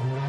Mm-hmm.